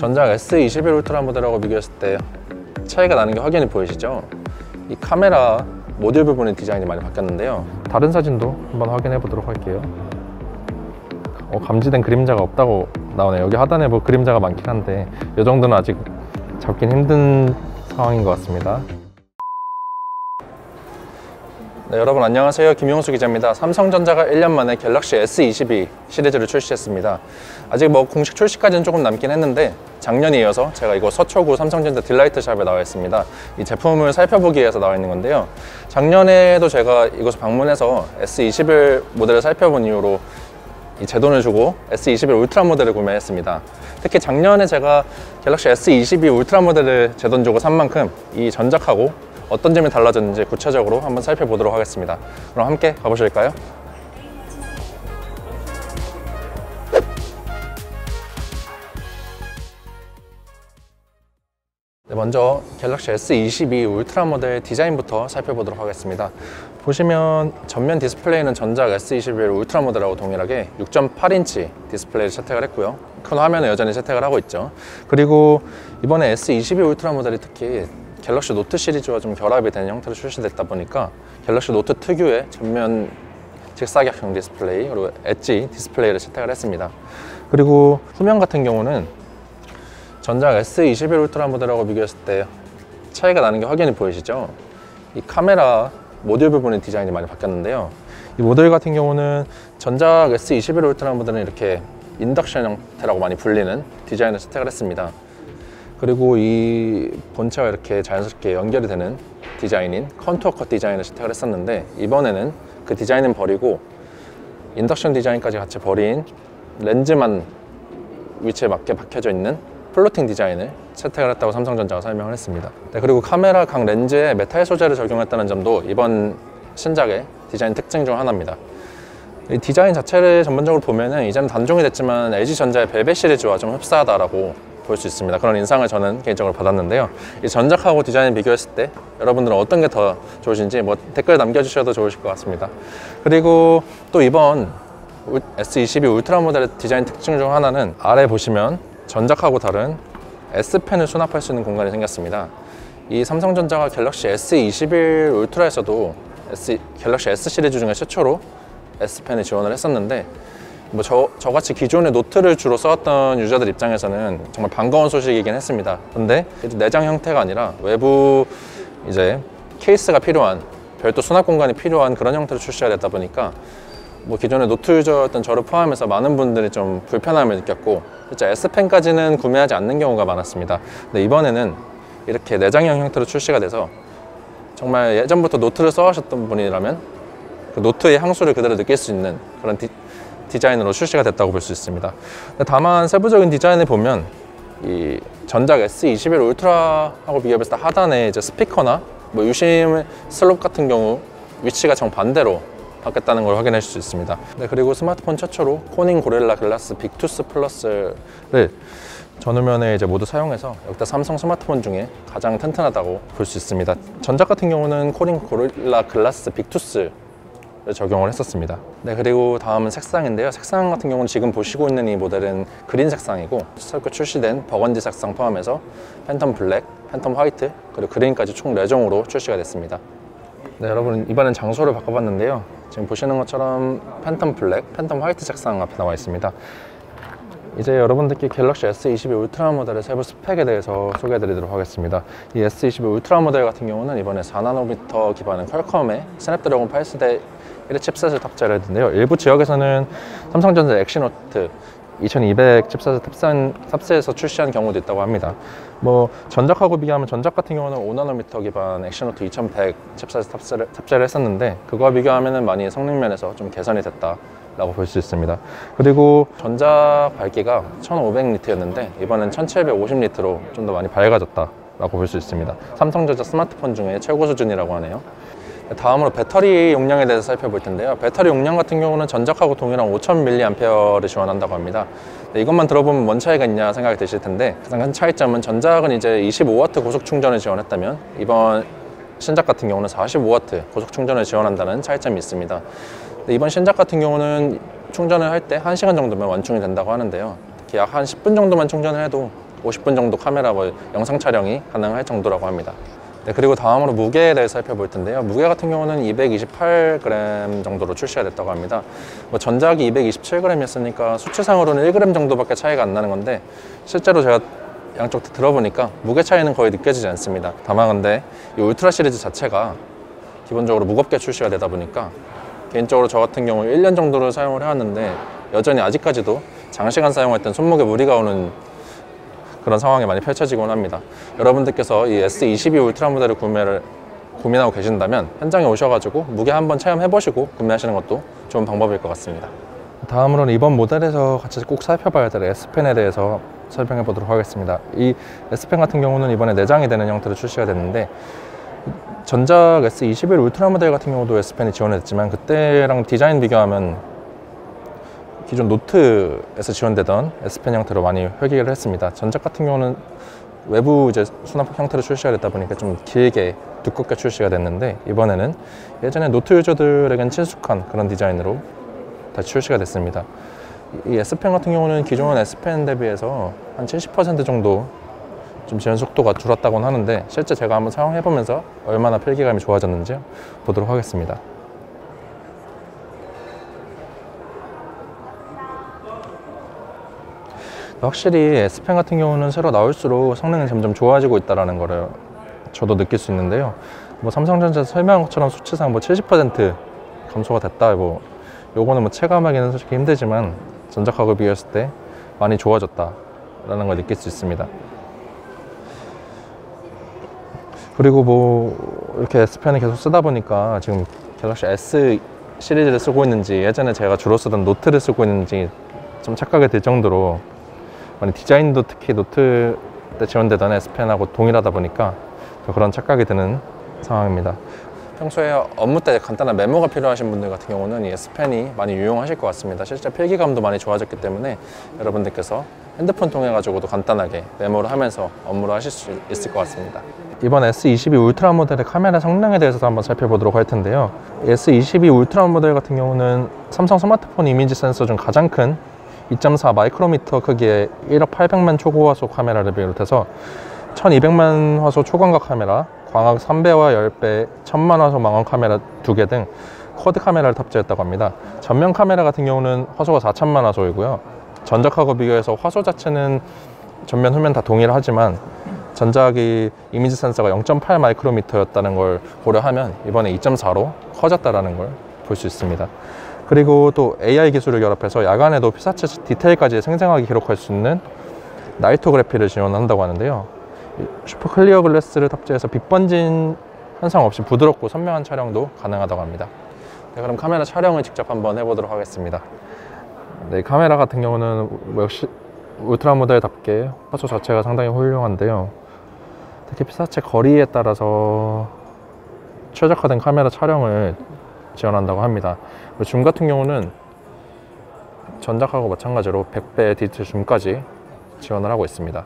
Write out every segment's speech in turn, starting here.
전작 S21 울트라 모델하고 비교했을 때 차이가 나는 게 확연히 보이시죠? 이 카메라 모듈 부분의 디자인이 많이 바뀌었는데요. 다른 사진도 한번 확인해 보도록 할게요. 어, 감지된 그림자가 없다고 나오네요. 여기 하단에 뭐 그림자가 많긴 한데 이 정도는 아직 잡긴 힘든 상황인 것 같습니다. 네, 여러분 안녕하세요. 김용수 기자입니다. 삼성전자가 1년 만에 갤럭시 S22 시리즈를 출시했습니다. 아직 뭐 공식 출시까지는 조금 남긴 했는데 작년에 이어서 제가 이거 서초구 삼성전자 딜라이트 샵에 나와 있습니다. 이 제품을 살펴보기 위해서 나와 있는 건데요. 작년에도 제가 이곳을 방문해서 S21 모델을 살펴본 이후로 이제 돈을 주고 S21 울트라 모델을 구매했습니다. 특히 작년에 제가 갤럭시 S22 울트라 모델을 제 돈 주고 산 만큼 이 전작하고 어떤 점이 달라졌는지 구체적으로 한번 살펴보도록 하겠습니다. 그럼 함께 가보실까요? 네, 먼저 갤럭시 S22 울트라 모델 디자인부터 살펴보도록 하겠습니다. 보시면 전면 디스플레이는 전작 S21 울트라 모델하고 동일하게 6.8인치 디스플레이를 채택을 했고요. 큰 화면을 여전히 채택을 하고 있죠. 그리고 이번에 S22 울트라 모델이 특히 갤럭시 노트 시리즈와 좀 결합이 된 형태로 출시됐다 보니까 갤럭시 노트 특유의 전면 직사각형 디스플레이 그리고 엣지 디스플레이를 채택을 했습니다. 그리고 후면 같은 경우는 전작 S21 울트라 모델하고 비교했을 때 차이가 나는 게 확연히 보이시죠? 이 카메라 모듈 부분의 디자인이 많이 바뀌었는데요. 이 모델 같은 경우는 전작 S21 울트라 모델은 이렇게 인덕션 형태라고 많이 불리는 디자인을 채택을 했습니다. 그리고 이 본체와 이렇게 자연스럽게 연결이 되는 디자인인 컨투어 컷 디자인을 채택을 했었는데 이번에는 그 디자인은 버리고 인덕션 디자인까지 같이 버린 렌즈만 위치에 맞게 박혀져 있는 플로팅 디자인을 채택을 했다고 삼성전자가 설명을 했습니다. 네, 그리고 카메라 각 렌즈에 메탈 소재를 적용했다는 점도 이번 신작의 디자인 특징 중 하나입니다. 이 디자인 자체를 전반적으로 보면 은 이제는 단종이 됐지만 LG전자의 벨벳 시리즈와 좀 흡사하다라고 볼 수 있습니다. 그런 인상을 저는 개인적으로 받았는데요. 이 전작하고 디자인 비교했을 때 여러분들은 어떤 게 더 좋으신지 뭐 댓글 남겨주셔도 좋으실 것 같습니다. 그리고 또 이번 S22 울트라 모델의 디자인 특징 중 하나는 아래 보시면 전작하고 다른 S펜을 수납할 수 있는 공간이 생겼습니다. 이 삼성전자가 갤럭시 S21 울트라에서도 S, 갤럭시 S 시리즈 중에 최초로 S펜을 지원을 했었는데 뭐 저, 저같이 기존의 노트를 주로 써왔던 유저들 입장에서는 정말 반가운 소식이긴 했습니다. 근데 내장 형태가 아니라 외부 이제 케이스가 필요한 별도 수납 공간이 필요한 그런 형태로 출시가 됐다 보니까 뭐 기존의 노트 유저였던 저를 포함해서 많은 분들이 좀 불편함을 느꼈고 진짜 S펜까지는 구매하지 않는 경우가 많았습니다. 근데 이번에는 이렇게 내장형 형태로 출시가 돼서 정말 예전부터 노트를 써오셨던 분이라면 그 노트의 향수를 그대로 느낄 수 있는 그런 디, 디자인으로 출시가 됐다고 볼 수 있습니다. 다만 세부적인 디자인을 보면 이 전작 S21 울트라하고 때 하단에 이제 스피커나 뭐 유심 슬롯 같은 경우 위치가 정반대로 바뀌었다는 걸 확인할 수 있습니다. 네, 그리고 스마트폰 최초로 코닝 고릴라 글라스 빅투스 플러스를 전후면에 이제 모두 사용해서 역대 삼성 스마트폰 중에 가장 튼튼하다고 볼 수 있습니다. 전작 같은 경우는 코닝 고릴라 글라스 빅투스 적용을 했었습니다. 네, 그리고 다음은 색상인데요. 색상 같은 경우는 지금 보시고 있는 이 모델은 그린 색상이고 새롭게 출시된 버건디 색상 포함해서 팬텀 블랙, 팬텀 화이트, 그리고 그린까지 총 4종으로 출시가 됐습니다. 네, 여러분 이번엔 장소를 바꿔봤는데요. 지금 보시는 것처럼 팬텀 블랙, 팬텀 화이트 색상 앞에 나와 있습니다. 이제 여러분들께 갤럭시 S22 울트라 모델의 세부 스펙에 대해서 소개해드리도록 하겠습니다. 이 S22 울트라 모델 같은 경우는 이번에 4나노미터 기반의 퀄컴의 스냅드래곤 8세대 1의 칩셋을 탑재를 했는데요. 일부 지역에서는 삼성전자 엑시노트 2200 칩셋을 탑산, 탑재해서 출시한 경우도 있다고 합니다. 뭐 전작하고 비교하면 전작 같은 경우는 5나노미터 기반 엑시노트 2100 칩셋을 탑재를, 탑재를 했었는데 그거와 비교하면 많이 성능 면에서 좀 개선이 됐다. 라고 볼 수 있습니다. 그리고 전작 밝기가 1500니트였는데 이번엔 1750니트로 좀 더 많이 밝아졌다 라고 볼 수 있습니다. 삼성전자 스마트폰 중에 최고 수준이라고 하네요. 다음으로 배터리 용량에 대해서 살펴볼 텐데요. 배터리 용량 같은 경우는 전작하고 동일한 5000mAh를 지원한다고 합니다. 이것만 들어보면 뭔 차이가 있냐 생각이 드실 텐데 가장 큰 차이점은 전작은 이제 25W 고속 충전을 지원했다면 이번 신작 같은 경우는 45W 고속 충전을 지원한다는 차이점이 있습니다. 이번 신작 같은 경우는 충전을 할 때 1시간 정도면 완충이 된다고 하는데요. 약 한 10분 정도만 충전을 해도 50분 정도 카메라와 영상 촬영이 가능할 정도라고 합니다. 네, 그리고 다음으로 무게에 대해서 살펴볼 텐데요. 무게 같은 경우는 228g 정도로 출시가 됐다고 합니다. 뭐 전작이 227g이었으니까 수치상으로는 1g 정도밖에 차이가 안 나는 건데 실제로 제가 양쪽 다 들어보니까 무게 차이는 거의 느껴지지 않습니다. 다만 근데 이 울트라 시리즈 자체가 기본적으로 무겁게 출시가 되다 보니까 개인적으로 저 같은 경우 1년 정도를 사용을 해왔는데 여전히 아직까지도 장시간 사용할 땐 손목에 무리가 오는 그런 상황이 많이 펼쳐지곤 합니다. 여러분들께서 이 S22 울트라 모델을 구매를 고민하고 계신다면 현장에 오셔가지고 무게 한번 체험해 보시고 구매하시는 것도 좋은 방법일 것 같습니다. 다음으로는 이번 모델에서 같이 꼭 살펴봐야 될 S펜에 대해서 설명해 보도록 하겠습니다. 이 S펜 같은 경우는 이번에 내장이 되는 형태로 출시가 됐는데 전작 S21 울트라 모델 같은 경우도 S펜이 지원했지만 그때랑 디자인 비교하면 기존 노트에서 지원되던 S펜 형태로 많이 회귀를 했습니다. 전작 같은 경우는 외부 이제 수납 형태로 출시가 됐다 보니까 좀 길게 두껍게 출시가 됐는데 이번에는 예전에 노트 유저들에겐 친숙한 그런 디자인으로 다시 출시가 됐습니다. 이 S펜 같은 경우는 기존 S펜 대비해서 한 70% 정도 좀 지연 속도가 줄었다고는 하는데 실제 제가 한번 사용해보면서 얼마나 필기감이 좋아졌는지 보도록 하겠습니다. 확실히 S펜 같은 경우는 새로 나올수록 성능이 점점 좋아지고 있다는 거를 저도 느낄 수 있는데요. 뭐 삼성전자 설명한 것처럼 수치상 뭐 70% 감소가 됐다. 뭐 요거는 뭐 체감하기는 솔직히 힘들지만 전작하고 비교했을 때 많이 좋아졌다 라는 걸 느낄 수 있습니다. 그리고 뭐 이렇게 S펜을 계속 쓰다 보니까 지금 갤럭시 S 시리즈를 쓰고 있는지 예전에 제가 주로 쓰던 노트를 쓰고 있는지 좀 착각이 들 정도로 디자인도 특히 노트 때 지원되던 S펜하고 동일하다 보니까 그런 착각이 드는 상황입니다. 평소에 업무 때 간단한 메모가 필요하신 분들 같은 경우는 이 S펜이 많이 유용하실 것 같습니다. 실제 필기감도 많이 좋아졌기 때문에 여러분들께서 핸드폰 통해 가지고도 간단하게 메모를 하면서 업무를 하실 수 있을 것 같습니다. 이번 S22 울트라 모델의 카메라 성능에 대해서도 한번 살펴보도록 할 텐데요. S22 울트라 모델 같은 경우는 삼성 스마트폰 이미지 센서 중 가장 큰 2.4 마이크로미터 크기의 1억 800만 초고화소 카메라를 비롯해서 1200만 화소 초광각 카메라, 광학 3배와 10배, 1000만 화소 망원 카메라 2개 등 쿼드 카메라를 탑재했다고 합니다. 전면 카메라 같은 경우는 화소가 4000만 화소이고요. 전작하고 비교해서 화소 자체는 전면 후면 다 동일하지만 전작이 이미지 센서가 0.8 마이크로미터였다는 걸 고려하면 이번에 2.4로 커졌다라는 걸 볼 수 있습니다. 그리고 또 AI 기술을 결합해서 야간에도 피사체 디테일까지 생생하게 기록할 수 있는 나이토그래피를 지원한다고 하는데요. 슈퍼 클리어 글래스를 탑재해서 빛 번짐 현상 없이 부드럽고 선명한 촬영도 가능하다고 합니다. 네, 그럼 카메라 촬영을 직접 한번 해보도록 하겠습니다. 네, 카메라 같은 경우는 뭐 역시 울트라 모델답게 화소 자체가 상당히 훌륭한데요. 특히 피사체 거리에 따라서 최적화된 카메라 촬영을 지원한다고 합니다. 줌 같은 경우는 전작하고 마찬가지로 100배 디지털 줌까지 지원을 하고 있습니다.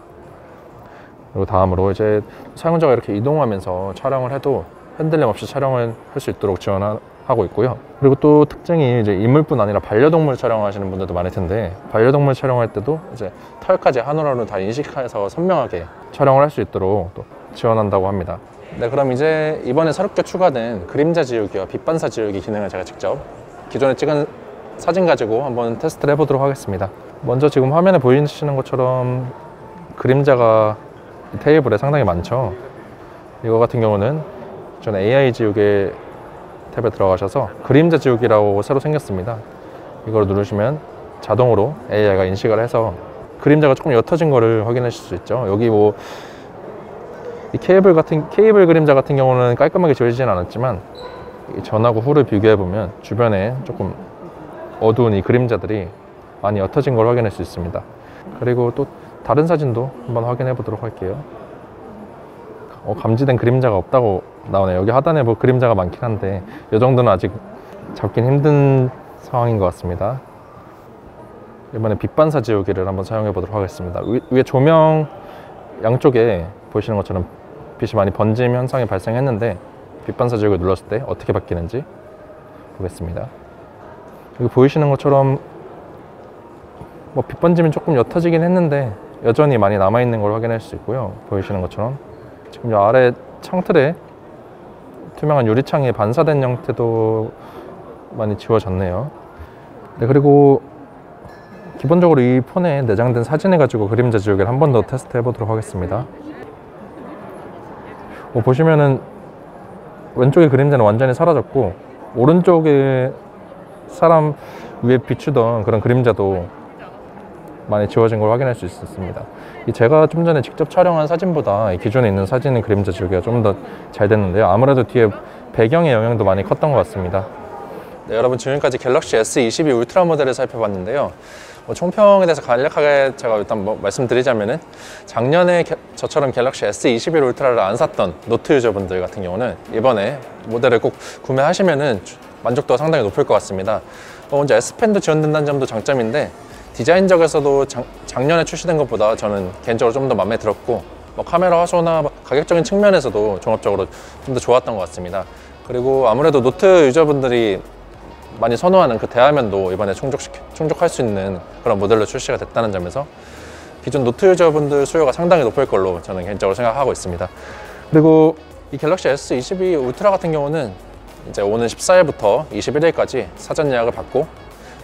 그리고 다음으로 이제 사용자가 이렇게 이동하면서 촬영을 해도 흔들림 없이 촬영을 할 수 있도록 지원하고 있고요. 그리고 또 특징이 이제 인물뿐 아니라 반려동물 촬영하시는 분들도 많을 텐데 반려동물 촬영할 때도 이제 털까지 하나로 다 인식해서 선명하게 촬영을 할 수 있도록 또 지원한다고 합니다. 네, 그럼 이제 이번에 새롭게 추가된 그림자 지우기와 빛 반사 지우기 기능을 제가 직접 기존에 찍은 사진 가지고 한번 테스트를 해보도록 하겠습니다. 먼저 지금 화면에 보이시는 것처럼 그림자가 이 테이블에 상당히 많죠. 이거 같은 경우는 전 AI 지우개 탭에 들어가셔서 그림자 지우기라고 새로 생겼습니다. 이걸 누르시면 자동으로 AI가 인식을 해서 그림자가 조금 옅어진 거를 확인하실 수 있죠. 여기 뭐 이 케이블 같은 케이블 그림자 같은 경우는 깔끔하게 지워지진 않았지만 이 전하고 후를 비교해 보면 주변에 조금 어두운 이 그림자들이 많이 옅어진 걸 확인할 수 있습니다. 그리고 또 다른 사진도 한번 확인해 보도록 할게요. 어, 감지된 그림자가 없다고 나오네요. 여기 하단에 뭐 그림자가 많긴 한데 이 정도는 아직 잡긴 힘든 상황인 것 같습니다. 이번에 빛반사 지우기를 한번 사용해 보도록 하겠습니다. 위, 위에 조명 양쪽에 보시는 것처럼 빛이 많이 번짐 현상이 발생했는데 빛반사 지우기 눌렀을 때 어떻게 바뀌는지 보겠습니다. 여기 보이시는 것처럼 뭐 빛번짐이 조금 옅어지긴 했는데 여전히 많이 남아있는 걸 확인할 수 있고요. 보이시는 것처럼. 지금 이 아래 창틀에 투명한 유리창이 반사된 형태도 많이 지워졌네요. 네, 그리고 기본적으로 이 폰에 내장된 사진을 가지고 그림자 지우개를 한 번 더 테스트 해보도록 하겠습니다. 뭐 보시면은 왼쪽의 그림자는 완전히 사라졌고 오른쪽에 사람 위에 비추던 그런 그림자도 많이 지워진 걸 확인할 수 있었습니다. 이 제가 좀 전에 직접 촬영한 사진보다 이 기존에 있는 사진의 그림자 지우개가 좀 더 잘 됐는데요. 아무래도 뒤에 배경의 영향도 많이 컸던 것 같습니다. 네, 여러분 지금까지 갤럭시 S22 울트라 모델을 살펴봤는데요. 뭐 총평에 대해서 간략하게 제가 일단 뭐 말씀드리자면은 작년에 게- 저처럼 갤럭시 S21 울트라를 안 샀던 노트 유저분들 같은 경우는 이번에 모델을 꼭 구매하시면은 주- 만족도가 상당히 높을 것 같습니다. 어, 이제 S 펜도 지원된다는 점도 장점인데 디자인적에서도 작, 작년에 출시된 것보다 저는 개인적으로 좀 더 마음에 들었고 뭐 카메라 화소나 뭐 가격적인 측면에서도 종합적으로 좀 더 좋았던 것 같습니다. 그리고 아무래도 노트 유저분들이 많이 선호하는 그 대화면도 이번에 충족 충족할 수 있는 그런 모델로 출시가 됐다는 점에서 기존 노트 유저분들 수요가 상당히 높을 걸로 저는 개인적으로 생각하고 있습니다. 그리고 이 갤럭시 S22 울트라 같은 경우는 이제 오는 14일부터 21일까지 사전 예약을 받고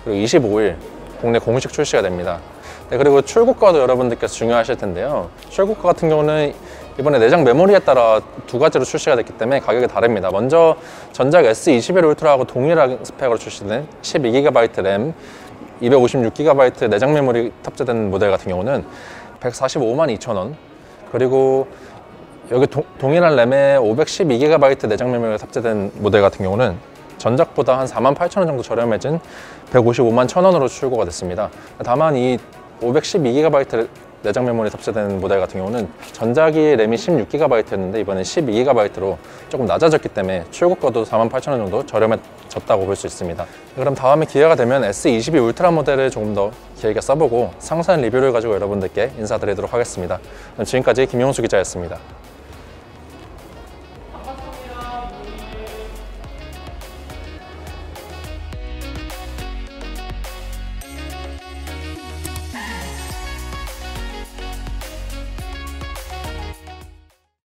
그리고 25일 국내 공식 출시가 됩니다. 네, 그리고 출고가도 여러분들께서 중요하실 텐데요. 출고가 같은 경우는 이번에 내장 메모리에 따라 두 가지로 출시가 됐기 때문에 가격이 다릅니다. 먼저 전작 S21 울트라하고 동일한 스펙으로 출시된 12GB 램, 256GB 내장 메모리 탑재된 모델 같은 경우는 145만 2천 원. 그리고 여기 동, 동일한 램에 512GB 내장 메모리가 탑재된 모델 같은 경우는 전작보다 한 4만 8천 원 정도 저렴해진 155만 천 원으로 출고가 됐습니다. 다만 이 512GB 내장 메모리 탑재된 모델 같은 경우는 전작이 램이 16GB였는데 이번엔 12GB로 조금 낮아졌기 때문에 출고가도 4만 8천 원 정도 저렴해졌다고 볼 수 있습니다. 그럼 다음에 기회가 되면 S22 울트라 모델을 조금 더 길게 써보고 상세한 리뷰를 가지고 여러분들께 인사드리도록 하겠습니다. 지금까지 김용수 기자였습니다.